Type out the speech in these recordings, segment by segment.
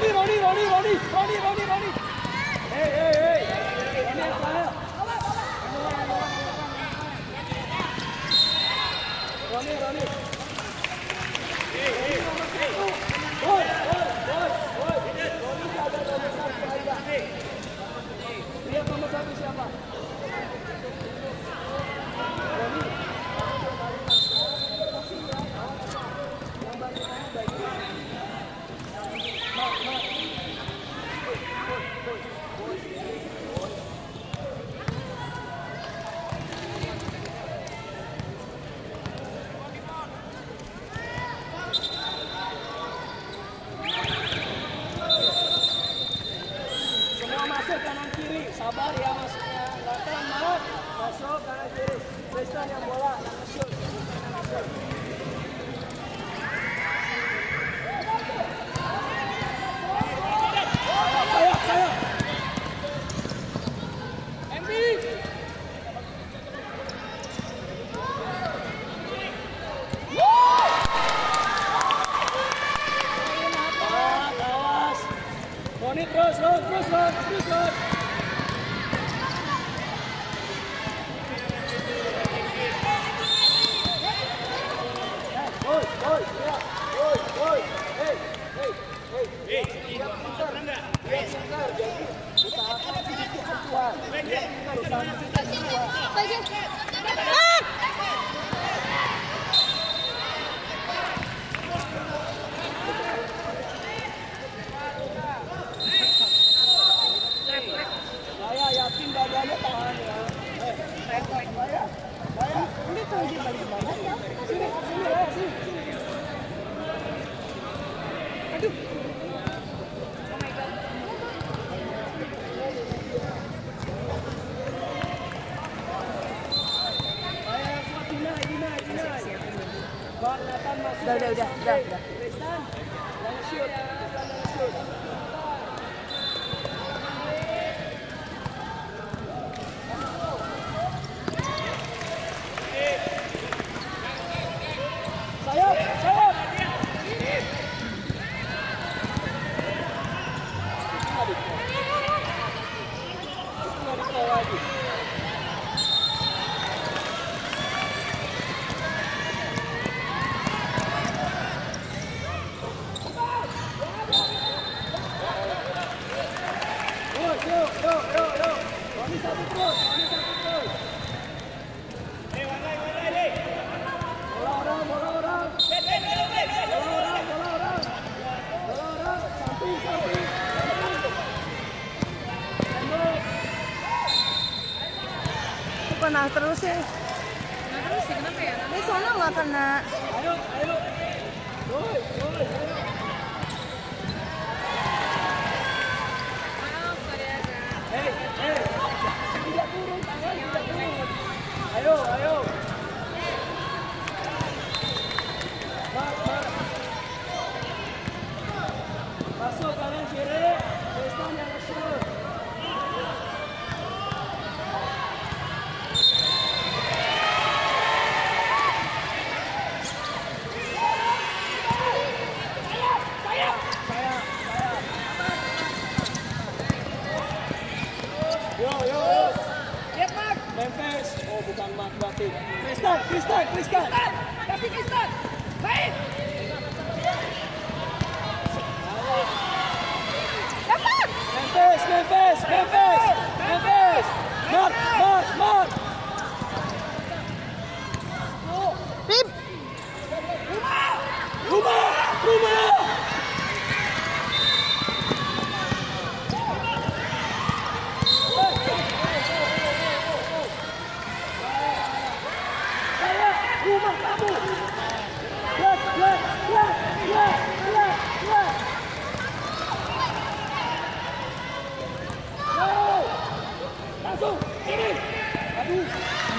力，往力，往力，往力，往力，往力，往力！哎哎哎！往力，往力！no, no, dah, dah, dah.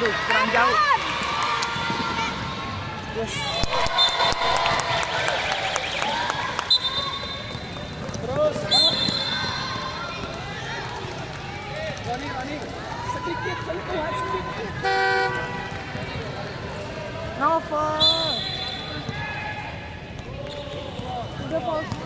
Aduh, kurang jauh. Yes. Terus, Roni, Roni. Sedikit, sentuhan sedikit. Nova. Udah, Paul.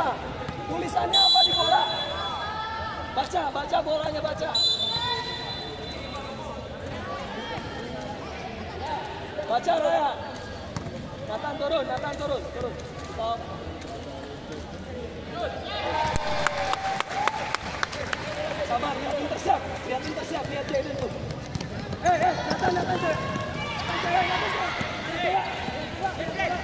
Apa? Tulisannya apa di bola? Baca, baca bolanya, baca. Baca Raya. Nathan turun, Nathan turun, turun. Stop. Sabar, lihat intercept, lihat intercept, lihat Jaden tuh. Eh, eh, Nathan. Nathan, Jaya, Nathan, Jaya.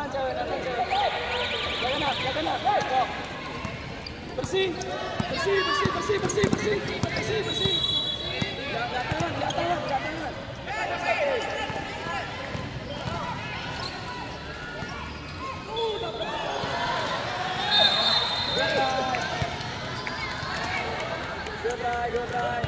Tanjawe, Tanjawe. Jangan nak, jangan nak. Bersih, bersih, bersih, bersih, bersih, bersih, bersih, bersih. Jangan tangan, jangan tangan, jangan tangan. Goodbye, goodbye.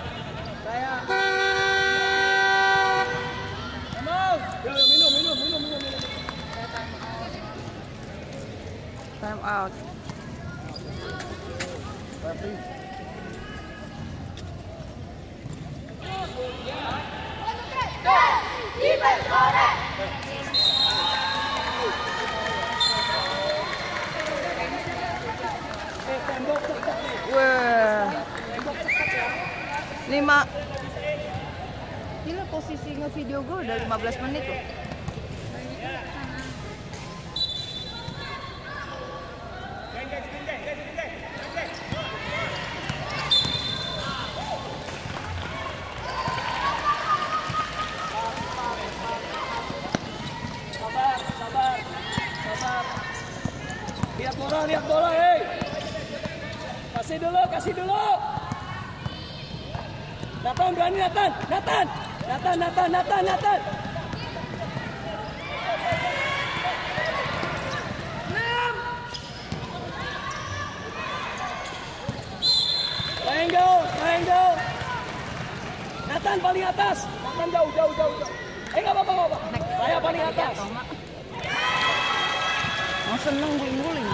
Out. Lima. Gila posisi nge-video gue udah 15 menit loh. Sabar, sabar, sabar. Lihat bola, lihat bola, hei. Kasih dulu, kasih dulu. Nathan berani Nathan, Nathan, Nathan, Nathan, Nathan, Nathan. Enam. Triangle, triangle. Nathan paling atas. Nathan jauh, jauh, jauh, jauh. Eh nggak apa-apa, nggak apa-apa. Saya paling atas. Mau seneng guling-guling.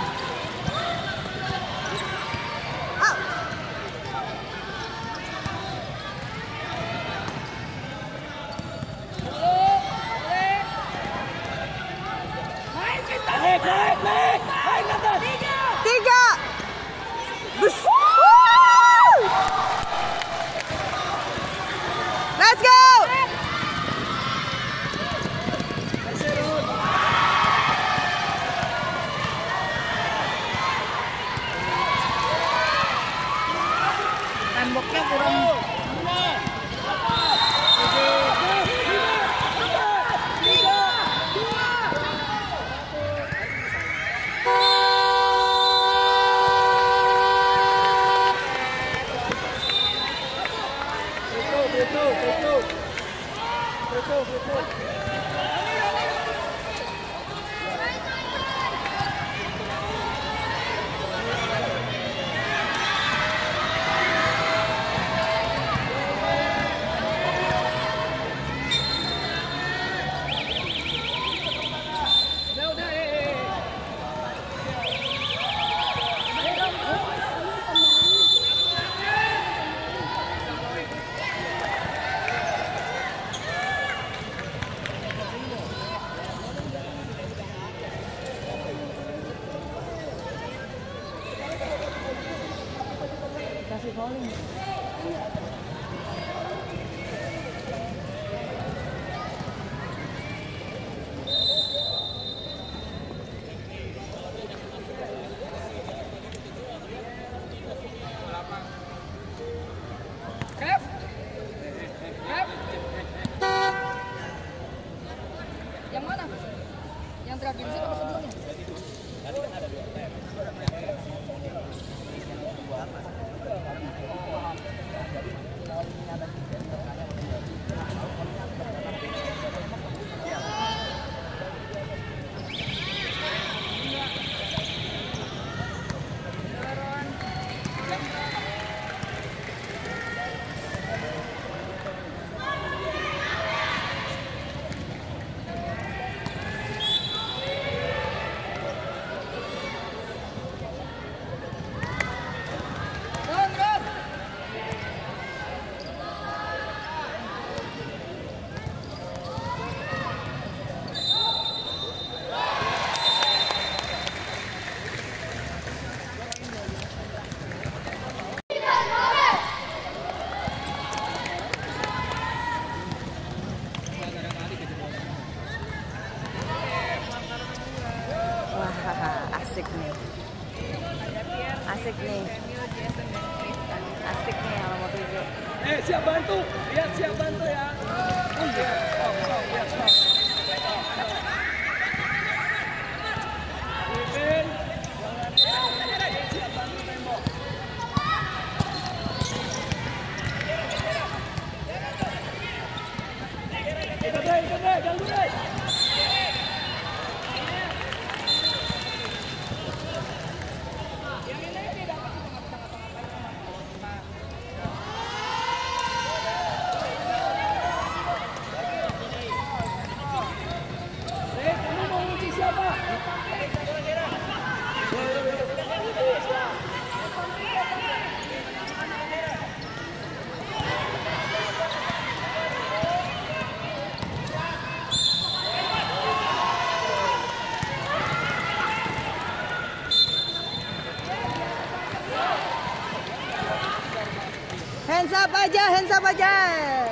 ¡Avanza, vaya!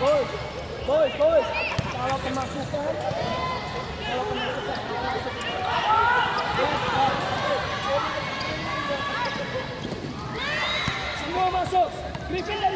Boys, boys, boys. Kalau kemasukan, kalau kemasukan. Semua masuk. Griffin dari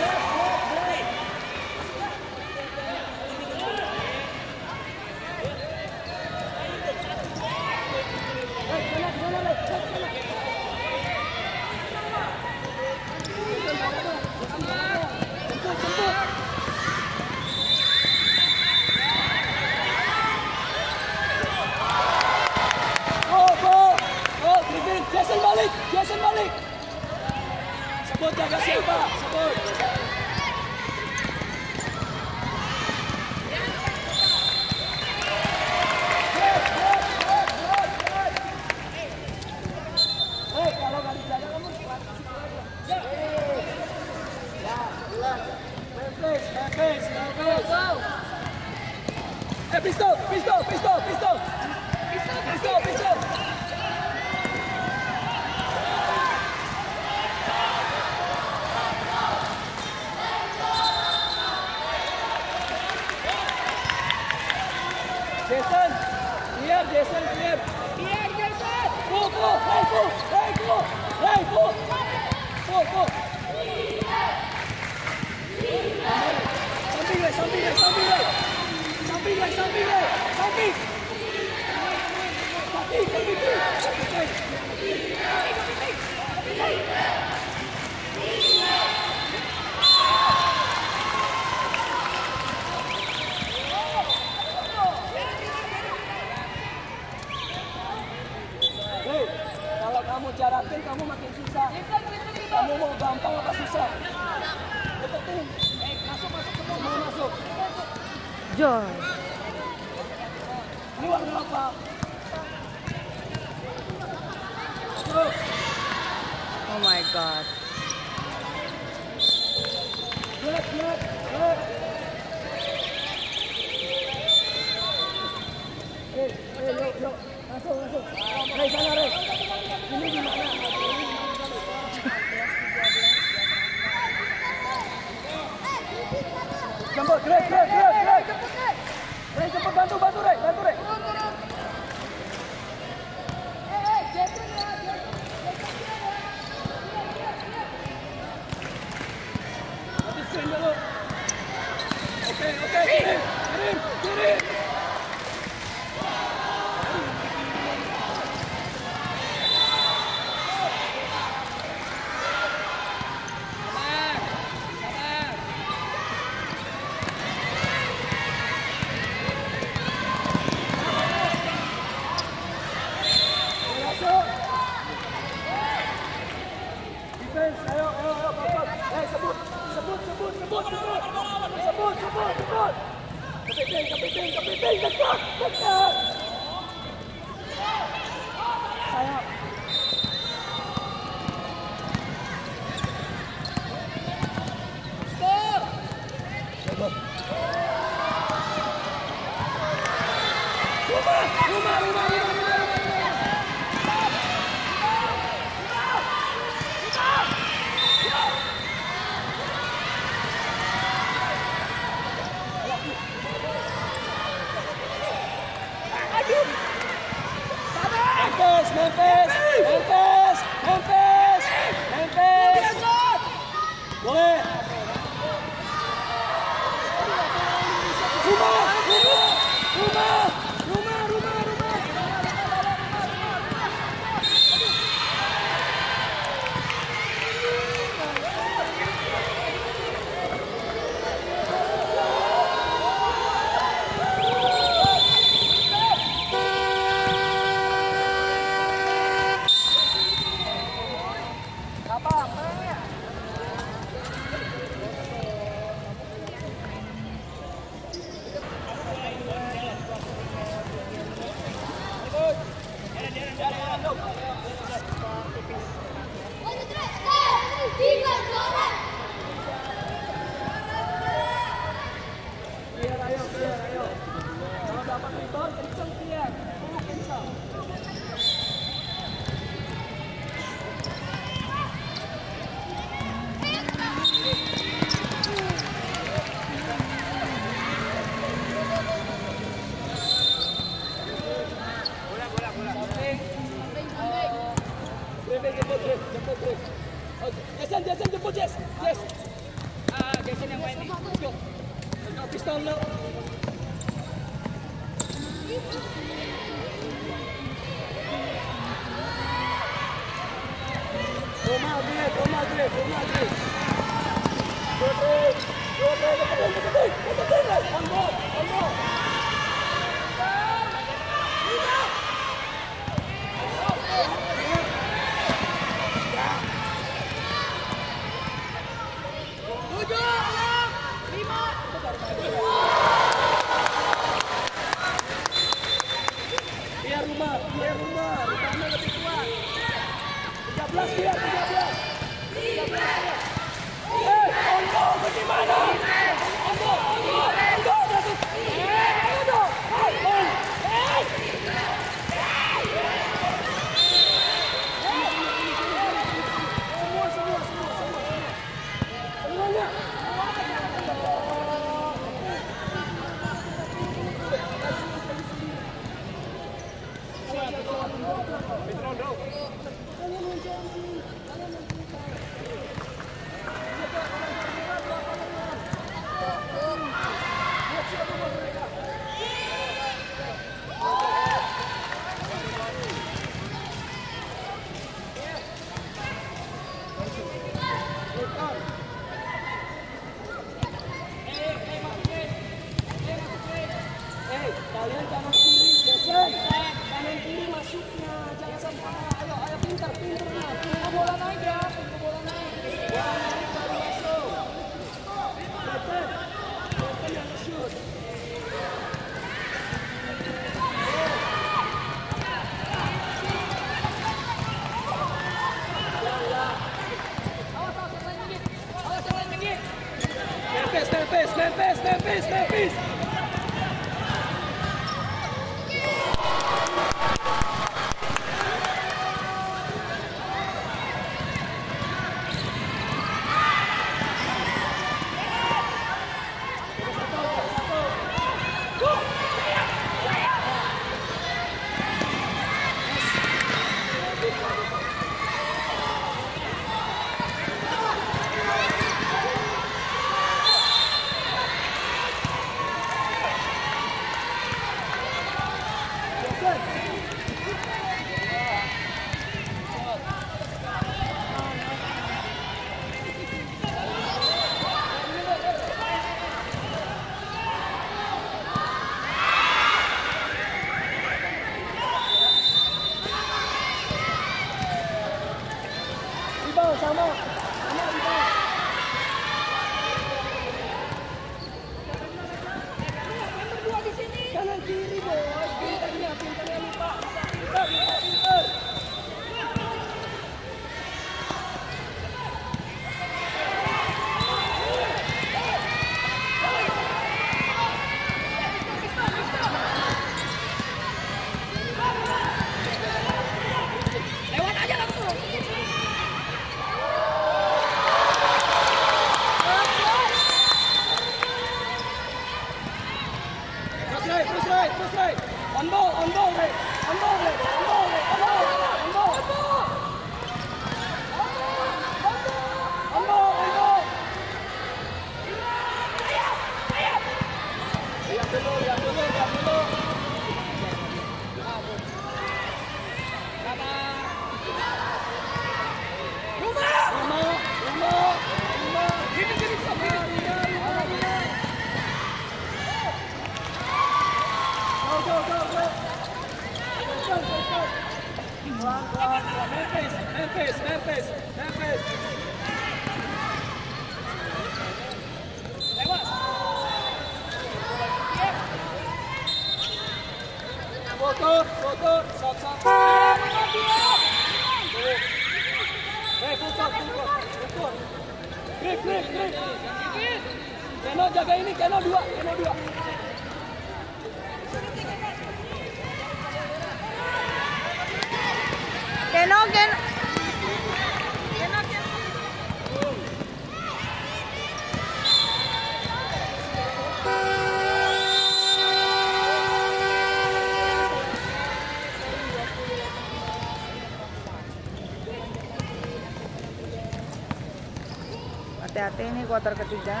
berarti ini kuarter ketiga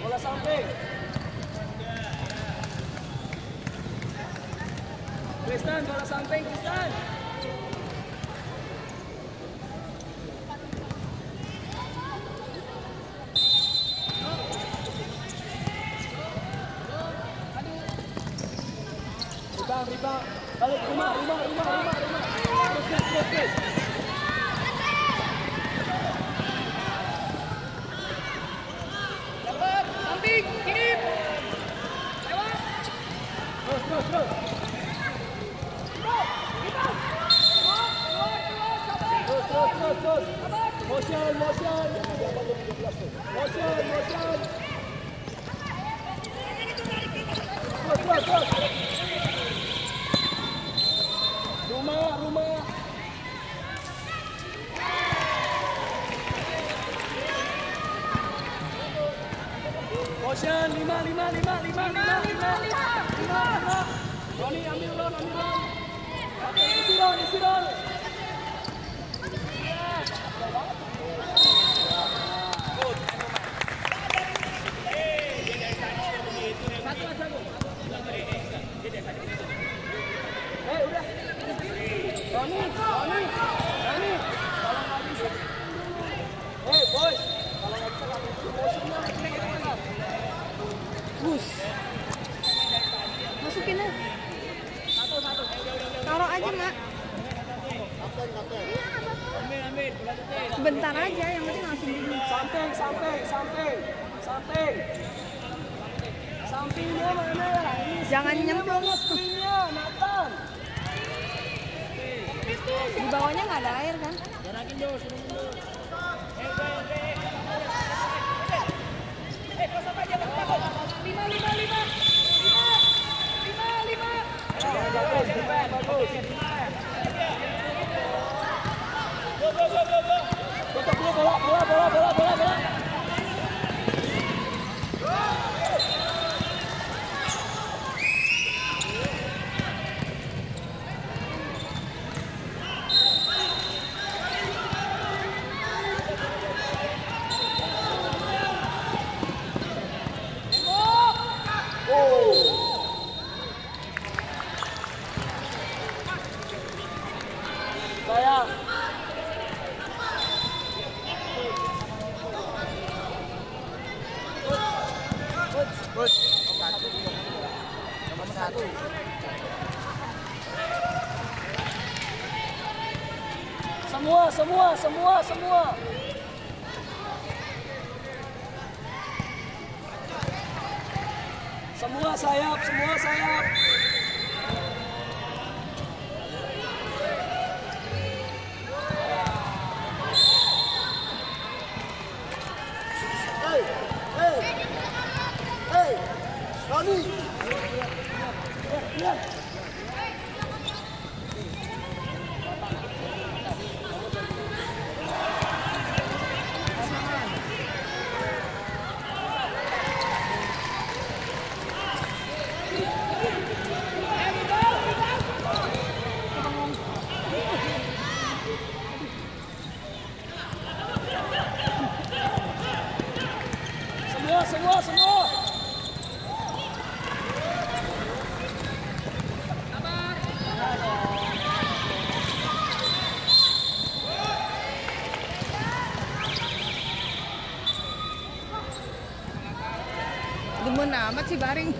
bola samping Kristen bola samping Kristen Rebound, rebound. Balik rumah, rumah, rumah, rumah, rumah. Terus, terus, terus. starting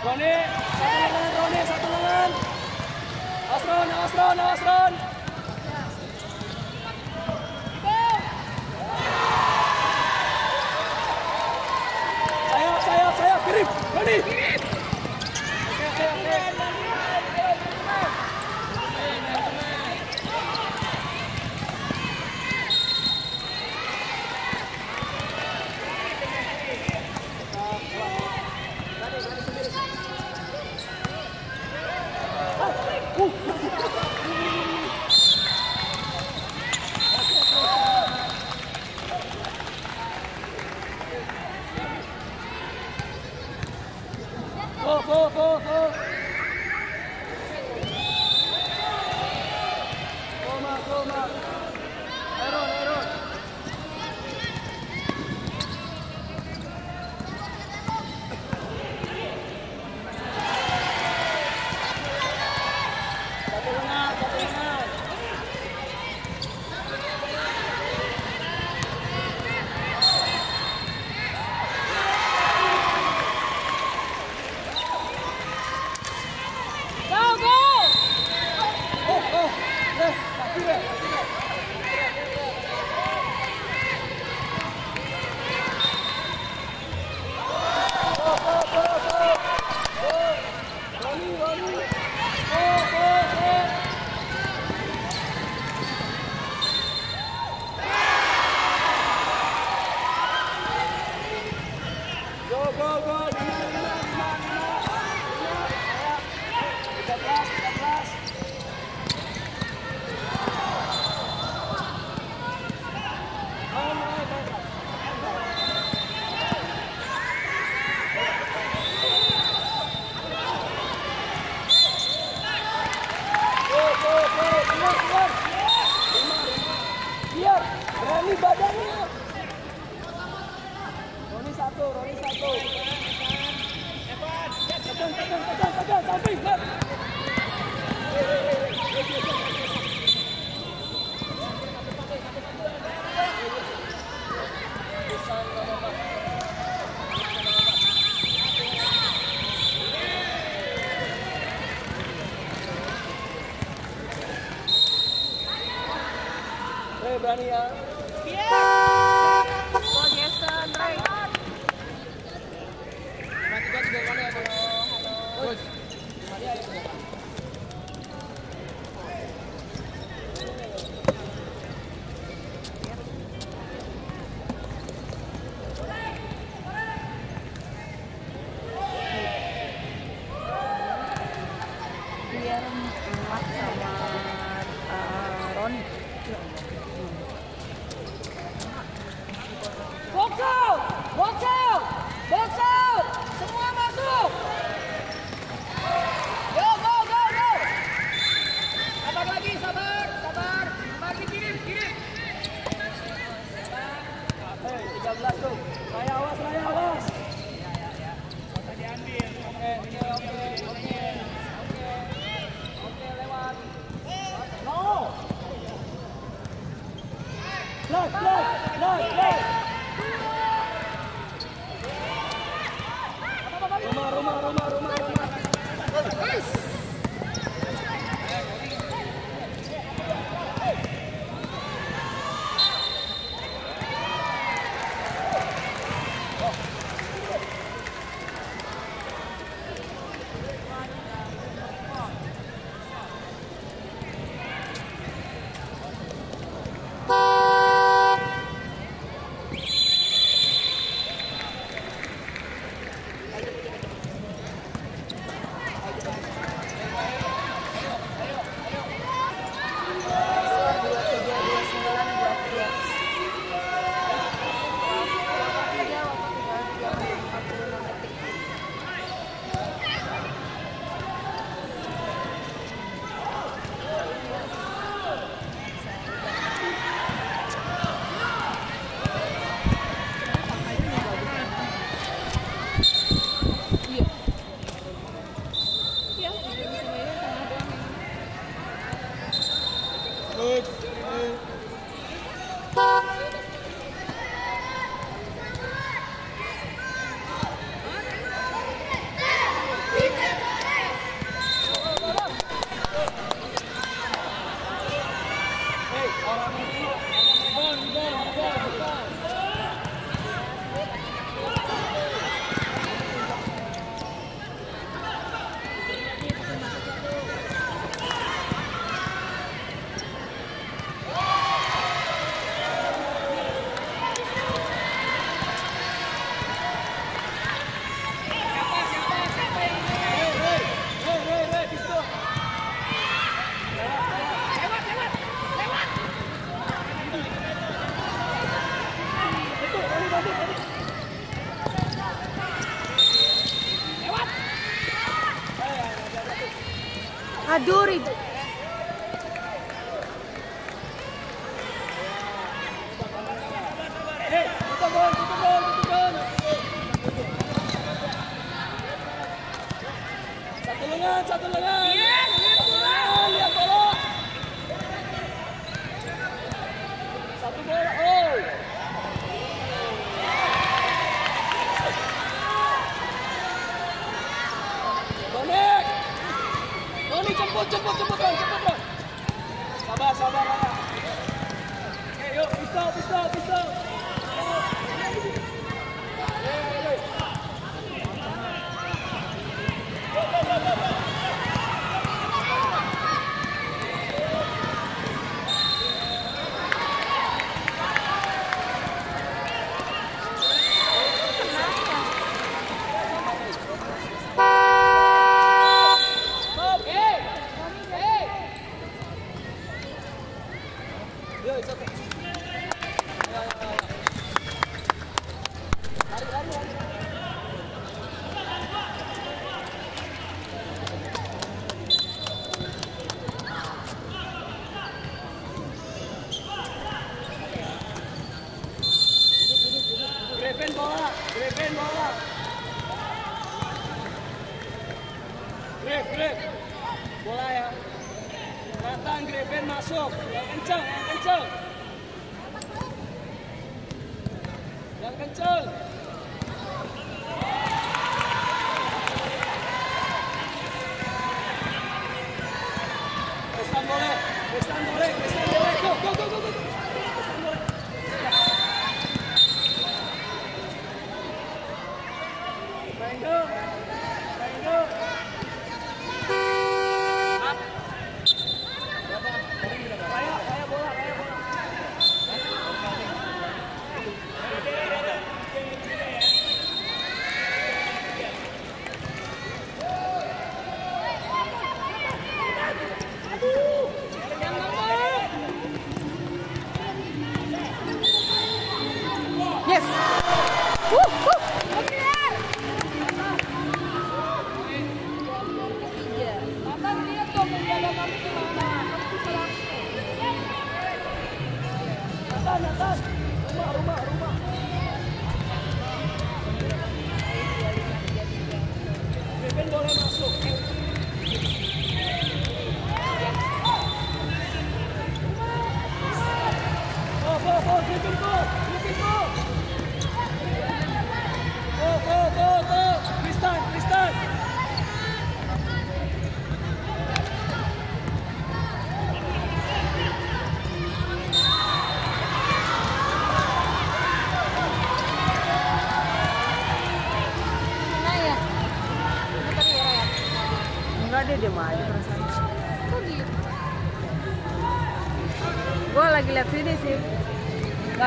Roni, satu lengan, Stop me, left.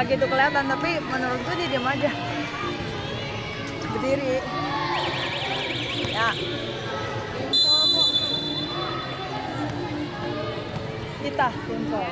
nggak gitu kelihatan tapi menurut menurutku dia diam aja. Berdiri. Ya. Kita kumpul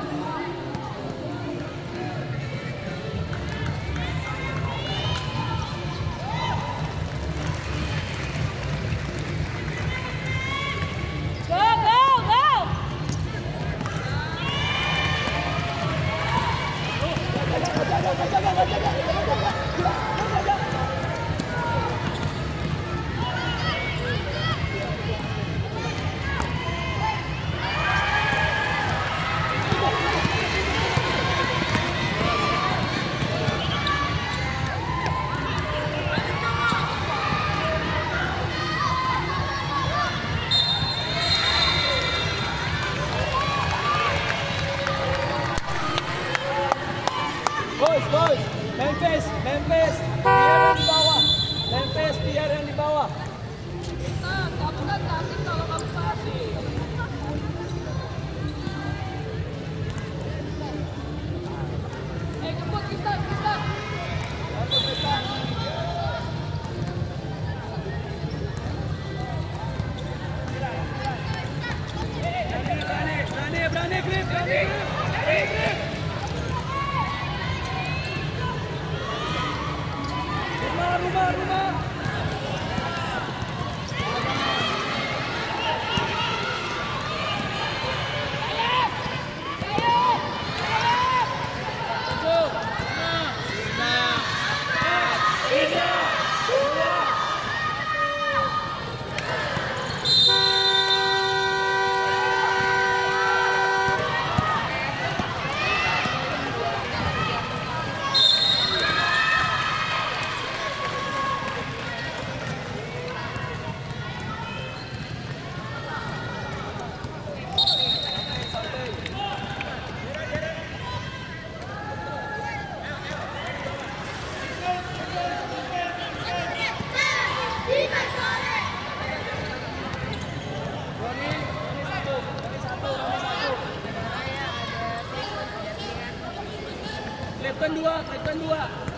Lakukan dua, lakukan dua.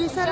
Ji sir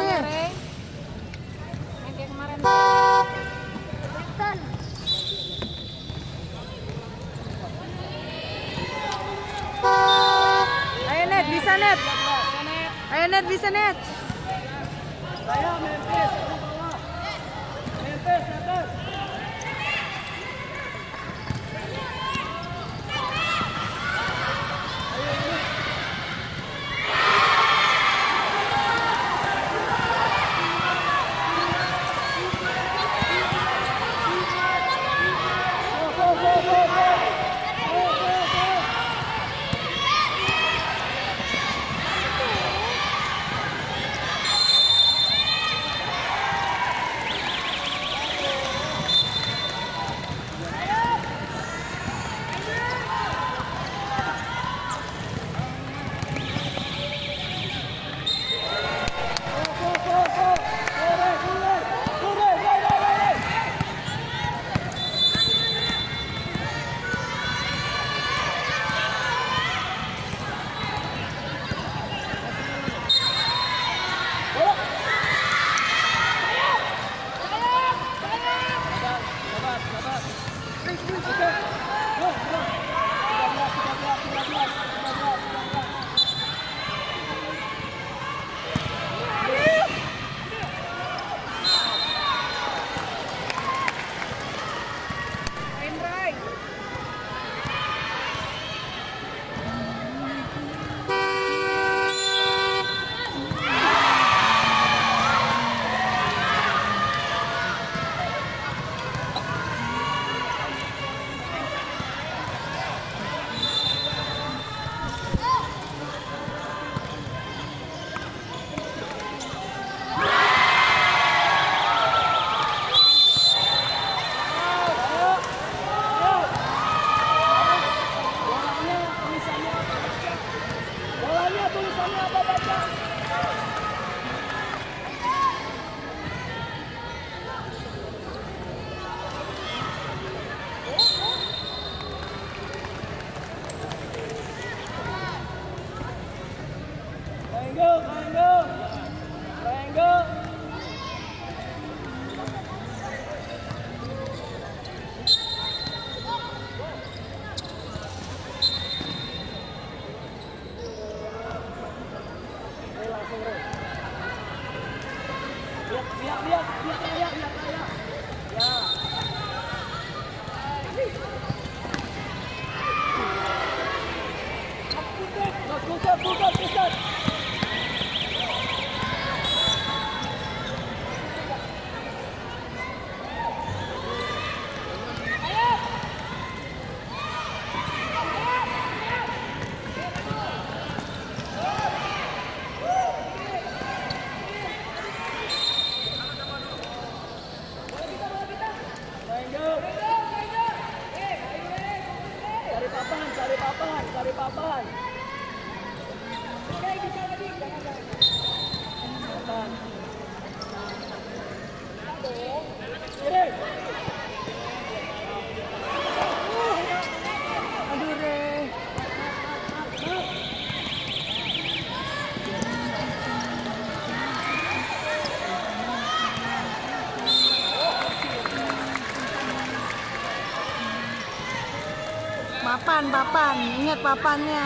papan. Ingat papannya.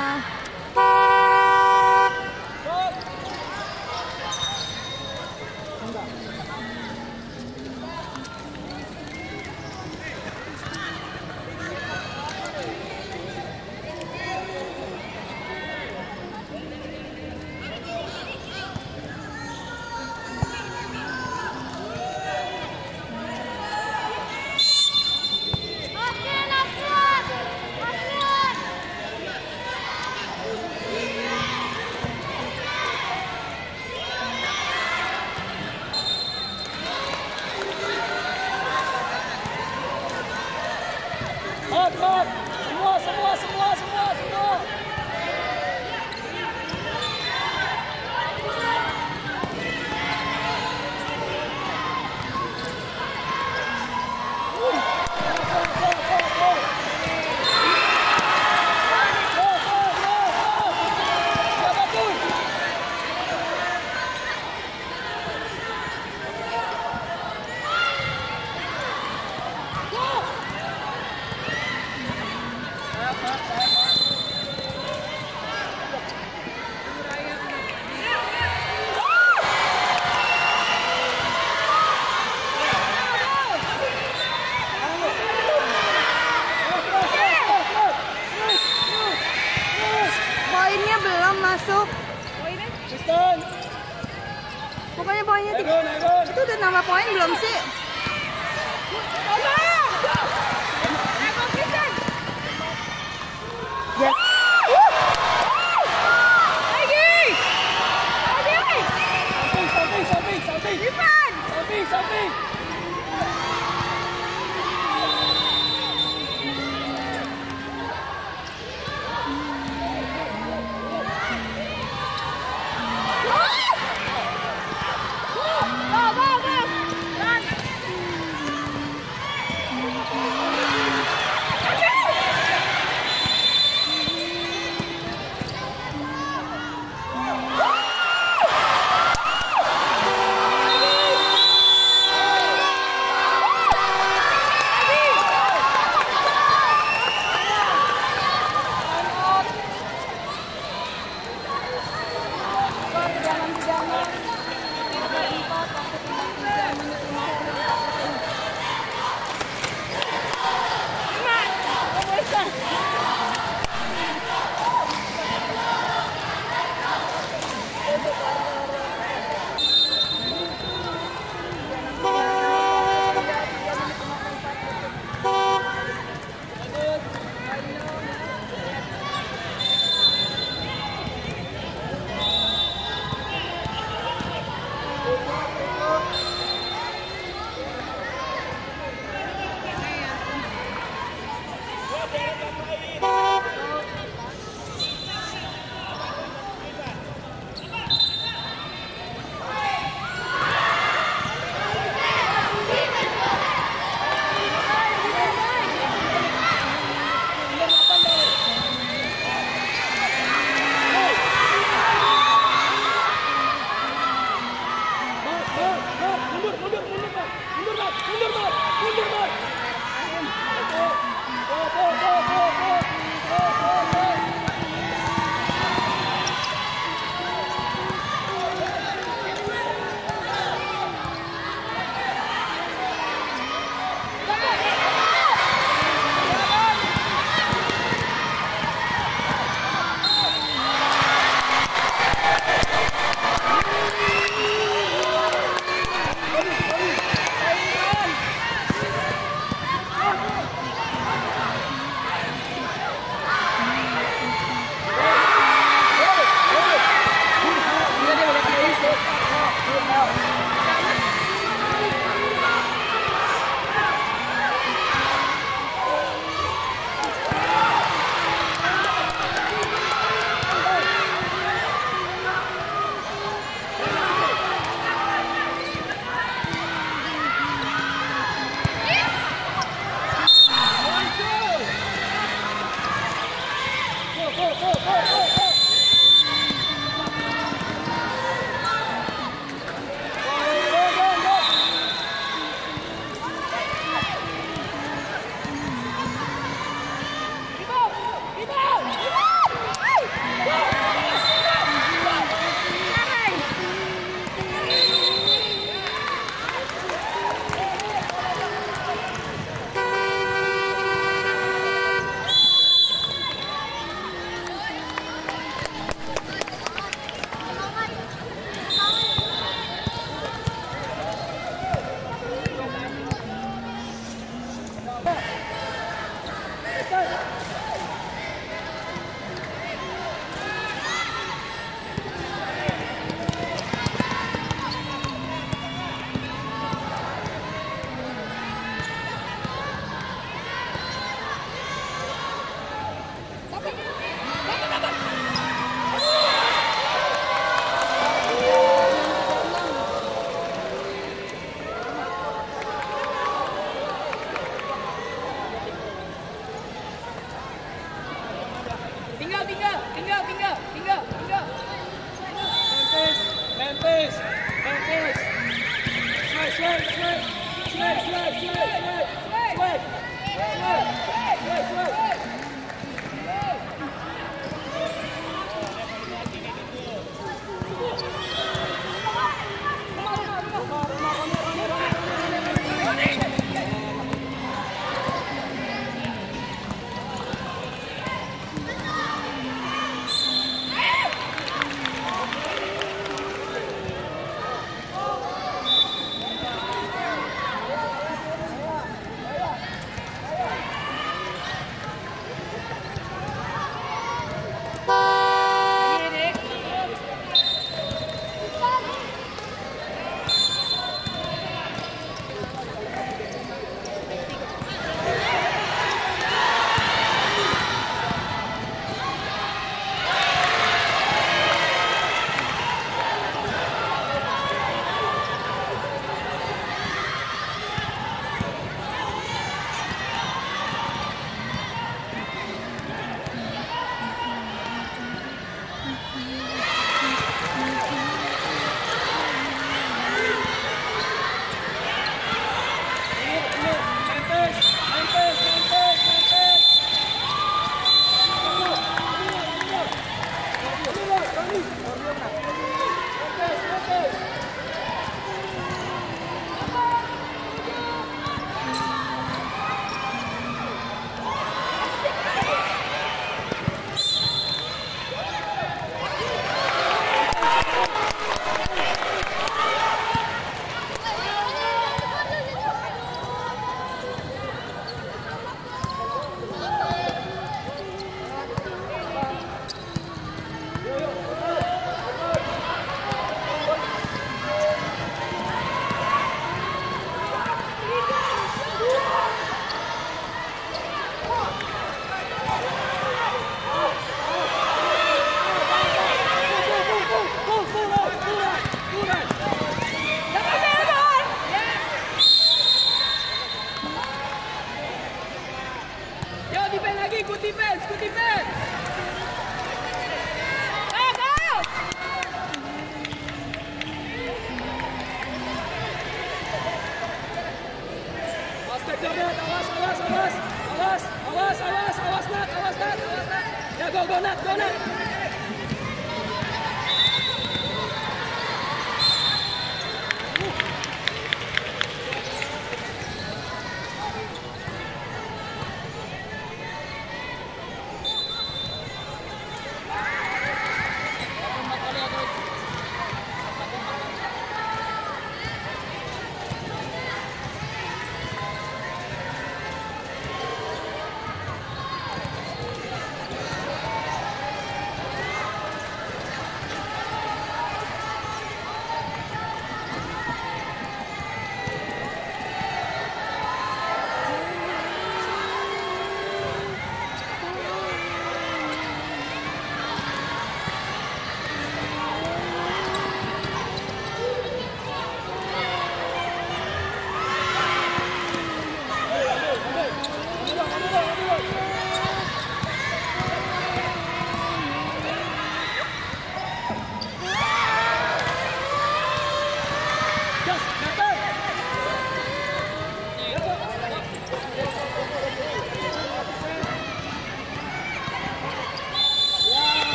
quá ini belum sih?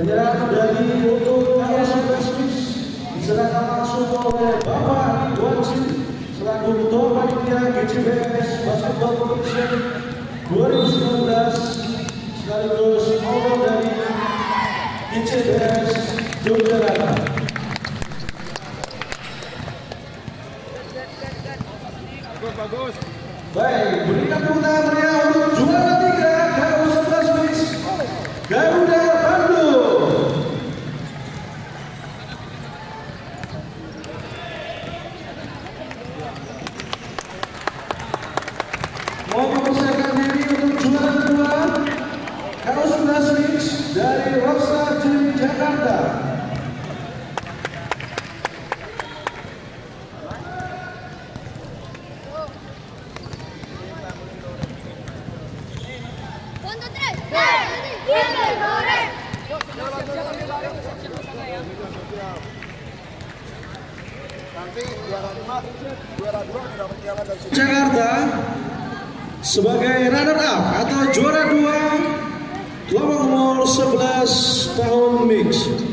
فجاء last pound.